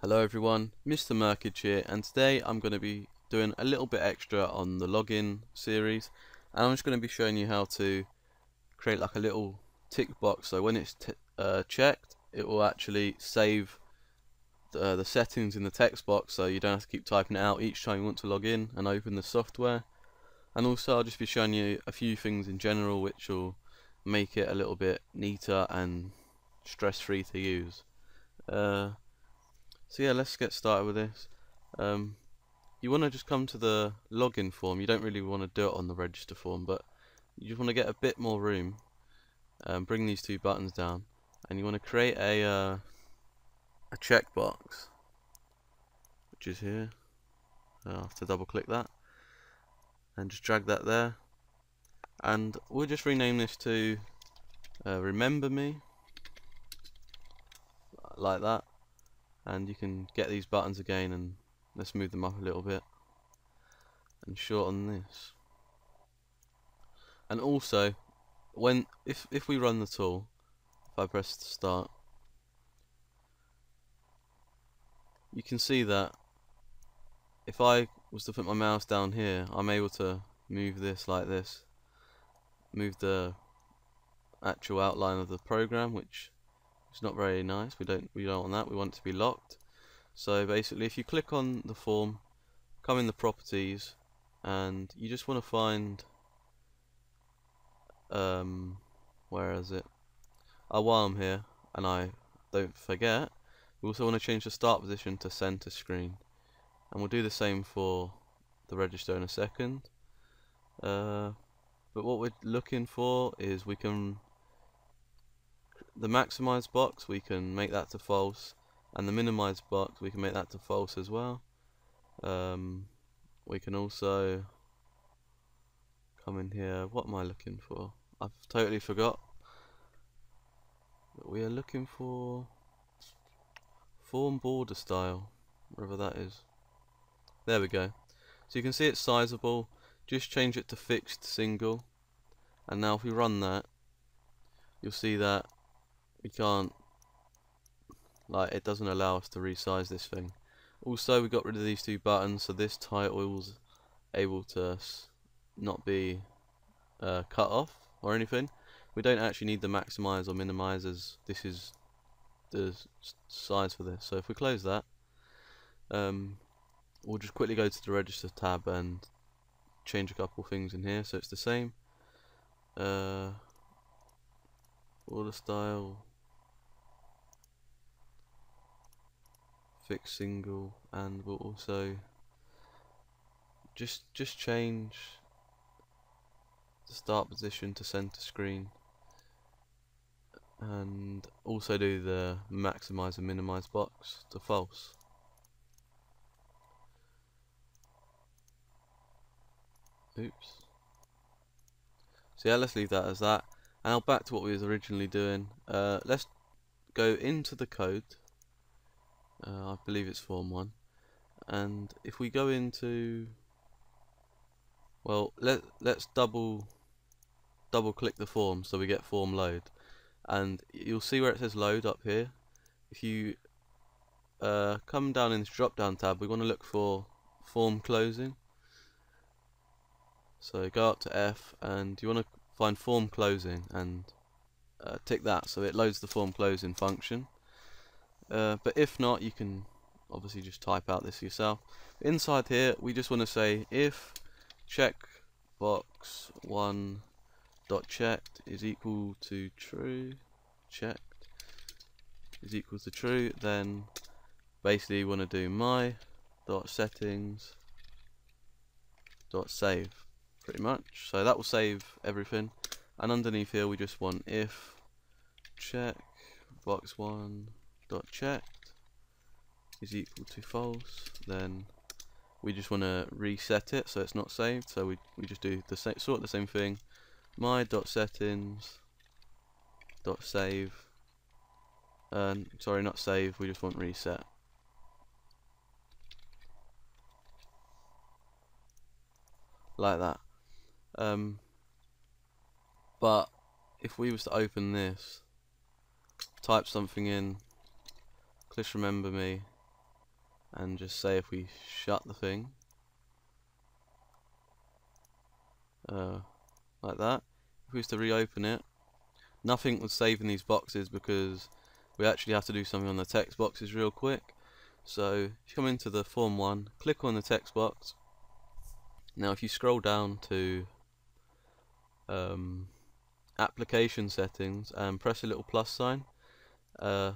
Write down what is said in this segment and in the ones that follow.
Hello everyone, Mr. Murkage here and today I'm going to be doing a little bit extra on the login series and I'm just going to be showing you how to create like a little tick box so when it's uh, checked it will actually save the, the settings in the text box so you don't have to keep typing it out each time you want to log in and open the software and also I'll just be showing you a few things in general which will make it a little bit neater and stress free to use. Uh, so yeah, let's get started with this. Um, you want to just come to the login form. You don't really want to do it on the register form, but you just want to get a bit more room. Um, bring these two buttons down, and you want to create a uh, a checkbox, which is here. I'll have to double click that, and just drag that there. And we'll just rename this to uh, Remember Me, like that and you can get these buttons again and let's move them up a little bit and shorten this and also when if if we run the tool if I press start you can see that if I was to put my mouse down here I'm able to move this like this move the actual outline of the program which is not very nice. We don't we don't want that. We want it to be locked. So basically, if you click on the form, come in the properties, and you just want to find um, where is it? Oh, while I'm here, and I don't forget, we also want to change the start position to center screen, and we'll do the same for the register in a second. Uh, but what we're looking for is we can the maximize box we can make that to false. And the minimize box we can make that to false as well. Um, we can also come in here. What am I looking for? I've totally forgot. We are looking for form border style whatever that is there we go. So you can see it's sizable just change it to fixed single. And now if we run that you'll see that we can't like it doesn't allow us to resize this thing. Also we got rid of these two buttons so this title was able to not be uh, cut off or anything. We don't actually need the maximize or minimize as this is the size for this. So if we close that um, we'll just quickly go to the register tab and change a couple things in here so it's the same. Uh, order style. Fix single and we'll also just just change the start position to center screen. And also do the maximize and minimize box to false oops. So yeah let's leave that as that. And now back to what we was originally doing. Uh, let's go into the code. Uh, I believe it's form 1 and if we go into well let let's double double click the form so we get form load. And you'll see where it says load up here. If you uh, come down in this drop down tab we want to look for form closing so go up to F and you want to find form closing and uh, tick that so it loads the form closing function uh, but if not, you can obviously just type out this yourself. Inside here, we just want to say if checkbox one dot checked is equal to true, checked is equal to true, then basically you want to do my dot settings dot save pretty much. So that will save everything. And underneath here, we just want if check box one dot checked is equal to false then we just want to reset it so it's not saved. So we, we just do the same sort of the same thing. My dot settings dot save. And sorry not save we just want reset. Like that Um, but if we was to open this, type something in, click remember me, and just say if we shut the thing, uh, like that, if we was to reopen it, nothing would save in these boxes because we actually have to do something on the text boxes real quick. So if you come into the form one, click on the text box. Now if you scroll down to um, application settings and press a little plus sign, uh,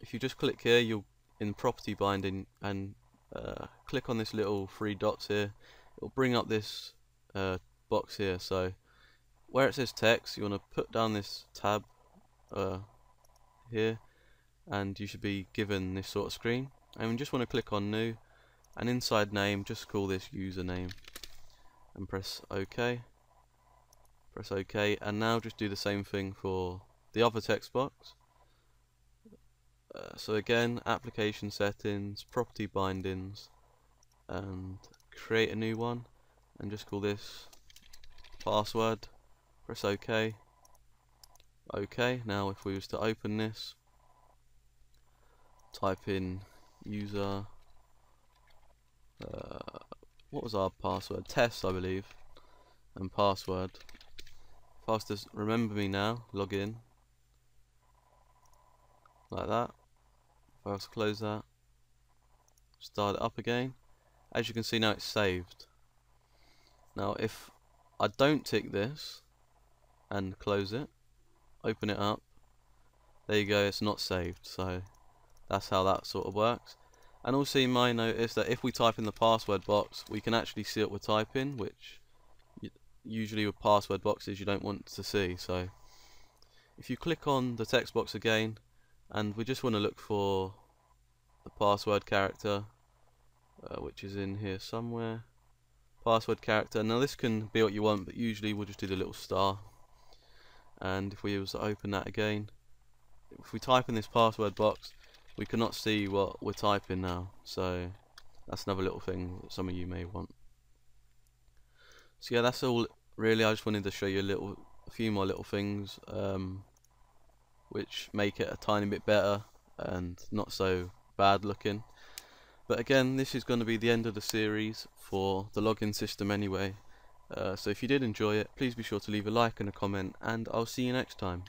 if you just click here, you'll in property binding and uh, click on this little three dots here. It'll bring up this uh, box here. So where it says text, you want to put down this tab uh, here and you should be given this sort of screen and you just want to click on new and inside name just call this username and press OK press OK and now just do the same thing for the other text box. Uh, so again application settings property bindings and create a new one and just call this password. Press OK. OK now if we was to open this type in user uh, what was our password? Test I believe and password was to remember me now log in. Like that. If I was to close that. Start it up again. As you can see now it's saved. Now if I don't tick this and close it open it up there you go it's not saved. So that's how that sort of works. And also you might notice that if we type in the password box we can actually see what we're typing which usually with password boxes you don't want to see so if you click on the text box again and we just want to look for the password character uh, which is in here somewhere. Password character. Now this can be what you want but usually we'll just do the little star. And if we was to open that again if we type in this password box we cannot see what we're typing now. So that's another little thing that some of you may want so yeah that's all really. I just wanted to show you a little a few more little things um, which make it a tiny bit better and not so bad looking. But again this is going to be the end of the series for the login system anyway. Uh, so if you did enjoy it, please be sure to leave a like and a comment, and I'll see you next time.